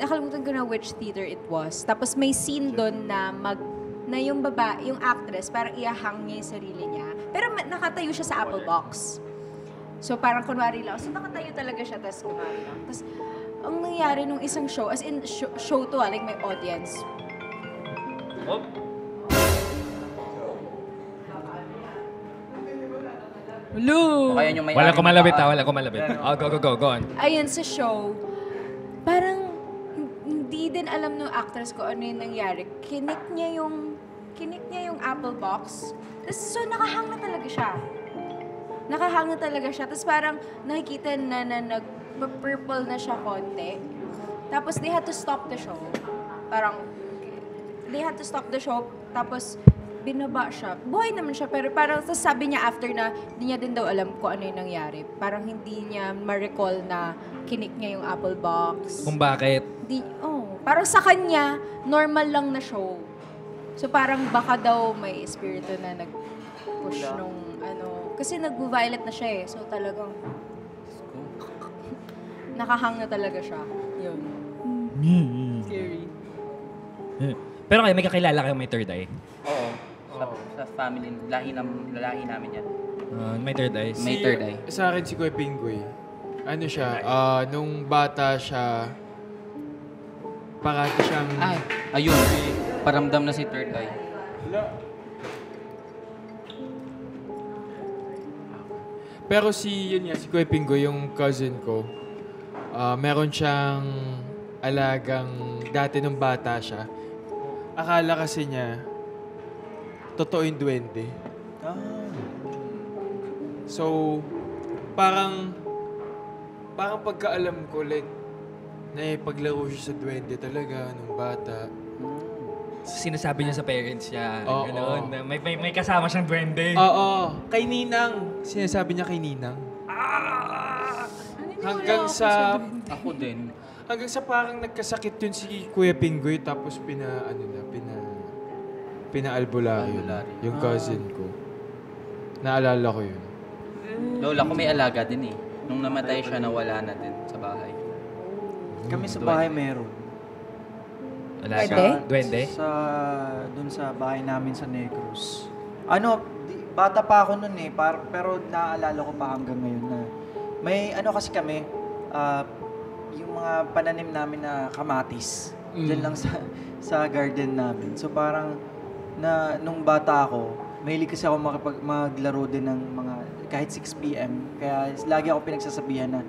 nakalimutan ko na which theater it was. Tapos may scene doon na mag na yung baba, yung actress, parang iahang niya yung sarili niya. Pero nakatayo siya sa apple box. So parang kunwari lang. So nakatayo talaga siya, tapos kunwari lang. Tapos ang nangyari nung isang show, as in show, show to ah, like may audience. Hello! O kaya yung may Wala ko malabit ah, wala ko malabit. Oh, go, go, go, go on. Ayun sa show, parang hin- hindi din alam ng actress ko ano yung nangyari. Kinik niya yung, kinik niya yung apple box. Tapos so nakahang na talaga siya. Nakahang na talaga siya. Tapos parang nakikita na na nag-purple na siya konti. Tapos they had to stop the show. Parang they had to stop the show. Tapos, binaba siya. Buhay naman siya, pero parang tas sabi niya after na hindi niya din daw alam kung ano yung nangyari. Parang hindi niya ma-recall na kinik niya yung apple box. Kung bakit. Di, oh, parang sa kanya, normal lang na show. So parang baka daw may espiritu na nag-push nung ano. Kasi nag-violet na siya eh. So talagang (laughs) nakahang na talaga siya. Yun. Scary. Pero kayo, may kakilala kayong may third eye? Oo. Sa, sa family, lahi, nam, lalahi namin yan. Ah, may third eye? May third eye. Sa akin si Kuya Pinggoy. Ano siya, ah, nung bata siya, parati siyang... Ay, ayun. Paramdam na si third eye. Pero si, yun nga, si Kuya Pinggoy, yung cousin ko, ah, meron siyang alagang, dati nung bata siya, akala kasi niya, totoo yung duwende. So, parang, parang pagkaalam ko, like, na paglaro siya sa duwende talaga nung bata. Sinasabi niya sa parents niya. Oo. gano'n, na may, may, may kasama siyang duwende. Oo, kay Ninang. Sinasabi niya kay Ninang. Hanggang sa, Ako din. hanggang sa parang nagkasakit yun si Kuya Pinggoy tapos pina, ano na, pina, pinaalbularyo na, Albularyo. yung cousin ko. Naalala ko yun. Lola ko may alaga din eh. Nung namatay siya, nawala na din sa bahay. Kami sa bahay meron. Alaga. Duwende? Sa, dun sa bahay namin sa Negros. Ano, di, bata pa ako nun eh, par, pero naaalala ko pa hanggang ngayon na may ano kasi kami, ah, yung mga pananim namin na kamatis. Diyan lang sa sa garden namin. So parang na nung bata ako, mahilig kasi ako makipag, maglaro din ng mga kahit 6 p.m. Kaya lagi ako pinagsasabihan na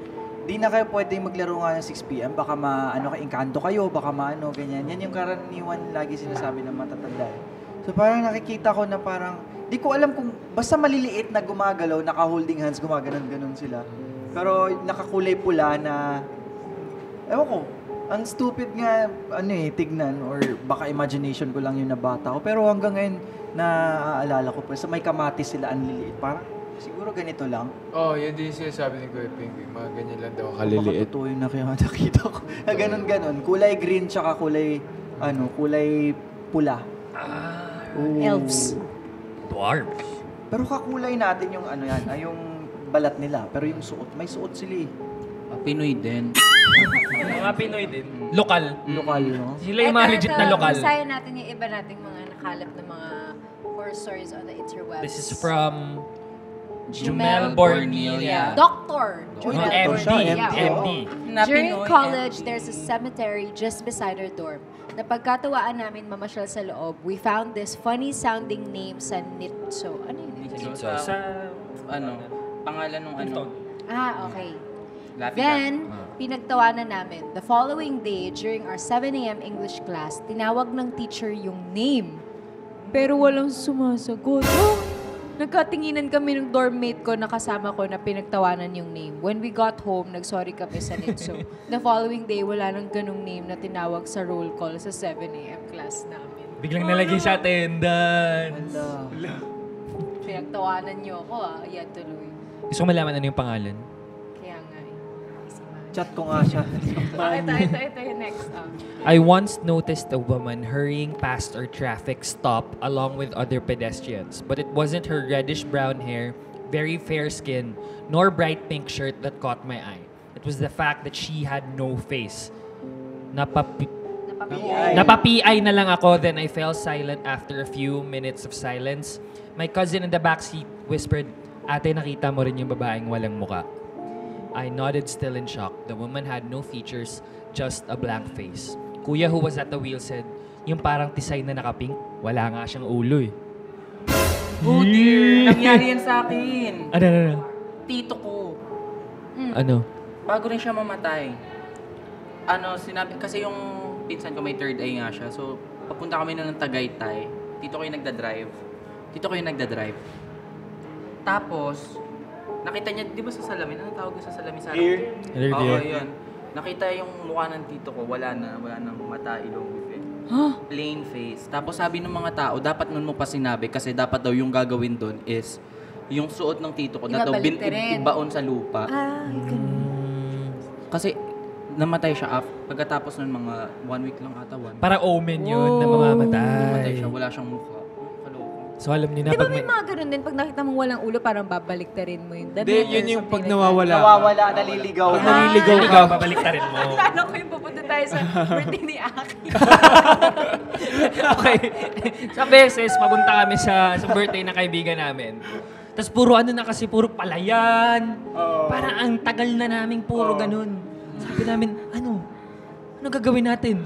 di na kayo pwede maglaro nga ng 6 p.m. Baka ma, ano, inkanto kayo, baka maano, ganyan. Yan yung karaniwan lagi sinasabi ng matatanda. So parang nakikita ko na parang, di ko alam kung, basta maliliit na gumagalaw, naka-holding hands, gumaganon-ganon sila. Pero nakakulay pula na, ewan ko, ang stupid nga, ano eh, tignan, or baka imagination ko lang yun na bata ko. Pero hanggang ngayon, naaalala ko pa, sa may kamatis sila, ang liliit. Parang, siguro ganito lang. Oh, yun din sinasabi ni Kuya Pinky. Mga ganyan lang daw Baka kaliliit. totoo yung nakita, (laughs) nakita ko. Na ganun ganon. Kulay green tsaka kulay, ano, kulay pula. Oo. Elves. Dwarves. Pero kakulay natin yung ano yan, ay yung balat nila. Pero yung suot, may suot sila eh. Ah, Pinoy din. Mga Pinoy din. Lokal. Lokal, no? Sila yung mga legit na lokal. Basahin natin yung iba nating mga nakalap na mga horror stories on the interwebs. This is from Jumel Bornelia. Doctor. Uy, Jumel. MD. MD. Na During Pinoy, college, MD. there's a cemetery just beside our dorm. Napagkatuwaan namin mamasyal sa loob, we found this funny-sounding name sa Nitso. Ano yun? Nitso. Sa, Sa... ano, pangalan ng ano. Ah, okay. Lapid Then, pinagtawanan namin. The following day, during our 7 a.m. English class, tinawag ng teacher yung name. Pero walang sumasagot. Oh! Nagkatinginan kami ng dormmate ko na kasama ko na pinagtawanan yung name. When we got home, nagsorry kami sa Nitso. (laughs) The following day, wala nang ganong name na tinawag sa roll call sa 7 a.m. class namin. Biglang nalagay sa attendance. Hala. Pinagtawanan niyo ako ah. Yan tuloy. Gusto ko malaman ano yung pangalan. Chat ko nga siya. Ah, (laughs) ito, ito, ito yung next. ah. I once noticed a woman hurrying past our traffic stop along with other pedestrians, but it wasn't her reddish brown hair, very fair skin, nor bright pink shirt that caught my eye. It was the fact that she had no face. Napapi-. Napapi-eye na lang ako, then I fell silent after a few minutes of silence. My cousin in the backseat whispered, Ate, nakita mo rin yung babaeng walang muka. I nodded still in shock. The woman had no features, just a blank face. Kuya who was at the wheel said, yung parang tisay na nakapink, wala nga siyang ulo eh. Oh dear! Nangyari yan sa akin. Ano, ano, ano? Tito ko. Ano? Bago rin siya mamatay. Ano, sinabi, kasi yung pinsan ko may third eye nga siya. So, papunta kami na ng Tagaytay. Tito ko yung nagda-drive. Tito ko yung nagda-drive. Tapos, nakita niya, di ba sa salamin? Ano tawag sa salamin? Sa Ear? Rear Oo, view. yun. Nakita yung mukha ng tito ko, wala na, wala nang mata, ilong, bibig. Plain face. Tapos sabi ng mga tao, dapat nun mo pa sinabi kasi dapat daw yung gagawin doon is yung suot ng tito ko na daw bin, ibaon sa lupa. Ah, ganun. Kasi namatay siya af, pagkatapos ng mga one week lang ata one. Parang omen yun na mamamatay. Namatay siya, wala siyang mukha. So alam niyo na Di ba pag may may... mga ganun din? Pag nakita mong walang ulo, parang babaliktarin mo yun. Hindi, yun yung pag nawawala. Nawawala, naliligaw. Pag naliligaw ka. Ikaw, babalik ta rin mo. (laughs) Lalo ko yung pupunta tayo sa birthday ni Aki. (laughs) okay. sa beses, papunta kami sa, sa birthday ng kaibigan namin. Tapos puro ano na kasi, puro palayan. Parang ang tagal na namin puro ganun. Sabi namin, ano? Ano gagawin natin?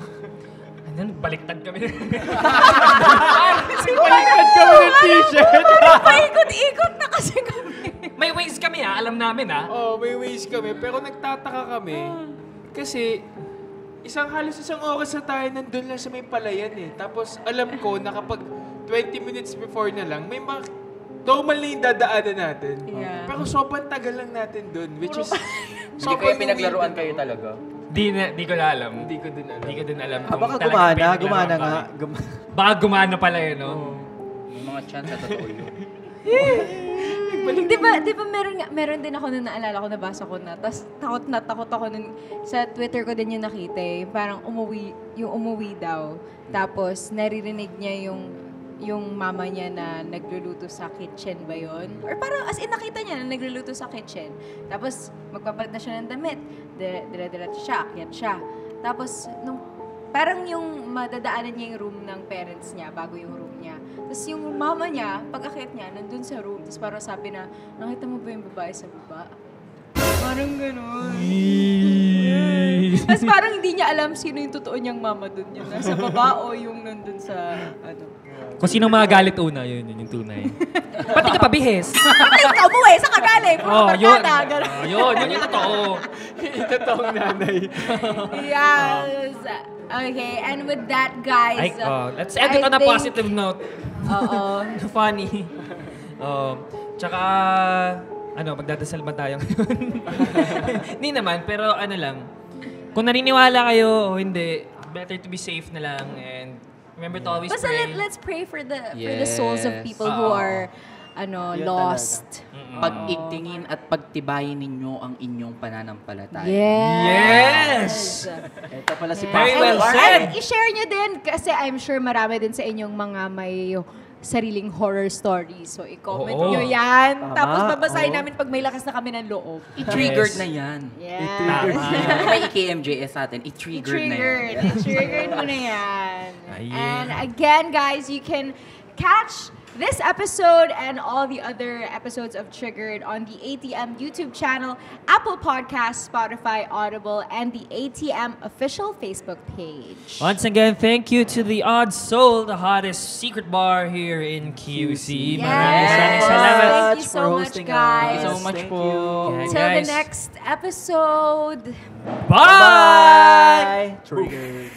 Ano, baliktad kami. (laughs) Baliktad kami ng t-shirt. Paikot-ikot na kasi kami. May ways kami ha, alam namin ha. oh, may ways kami. Pero nagtataka kami. Kasi, isang halos isang oras na tayo nandun lang sa may palayan eh. Tapos, alam ko na kapag 20 minutes before na lang, may mga normal na yung dadaanan natin. Yeah. Pero sobrang tagal lang natin dun. Which is, Hindi kayo pinaglaruan kayo talaga. Di, na, di ko na alam. Hindi ko din alam. Di ko din alam. Ah, kung baka talagang gumana, pinaglaruan gumana pa nga. Gum- Baka gumana pala yun, no? May mga chance na totoo yun. di ba, di ba meron, nga, meron din ako nung naalala ko, nabasa ko na. Tapos takot na takot ako nun. Sa Twitter ko din yung nakita eh. Parang umuwi, yung umuwi daw. Tapos naririnig niya yung yung mama niya na nagluluto sa kitchen ba yon? Or parang as in nakita niya na nagluluto sa kitchen. Tapos magpapalit na siya ng damit. Dire- Dire-diretso siya, akyat siya. Tapos nung parang yung madadaanan niya yung room ng parents niya bago yung room niya. Tapos yung mama niya, pag akit niya, nandun sa room. Tapos parang sabi na, nakita mo ba yung babae sa baba? Parang ganun. Tapos parang hindi niya alam sino yung totoo niyang mama dun. Yung nasa baba o yung nandun sa, ano. Kung sino mga galit una, yun, yun yung tunay. Pati ka pabihis. Ay, ikaw mo eh, sa kagaling. Puro Oh, yun. Oh, yun, yun yung totoo. Yung totoong nanay. Yes. Okay, and with that, guys. Ay, oh, let's end it on a positive note. Oo. (laughs) Funny. Um, tsaka, ano, magdadasal ba tayo ngayon? (laughs) Hindi naman, pero ano lang. Kung naniniwala kayo o hindi, better to be safe na lang and remember to always Basta pray. let, let's pray for the for the souls of Yes. people who Oo. are ano Yun lost. Pag-igtingin at pagtibayin ninyo ang inyong pananampalataya. Yes! Ito pala si Very Pastor well said. And i-share nyo din kasi I'm sure marami din sa inyong mga may sariling horror stories. So, i-comment Oo. nyo yan. Tama. Tapos babasahin Oo. namin pag may lakas na kami ng loob. I-triggered Yes. na yan. Yeah. May IKMJS sa atin. I-triggered na yan. I-triggered. I-triggered mo na yan. Ayan. And again, guys, you can catch this episode and all the other episodes of Triggered on the ATM YouTube channel, Apple Podcasts, Spotify, Audible, and the ATM official Facebook page. Once again, thank you to the Odd Soul, the hottest secret bar here in QC. Maraming maraming Yes. salamat. Thank you so much, guys. Thank you so much Thank po. Yeah, Till the next episode. Bye! Bye! Trigger.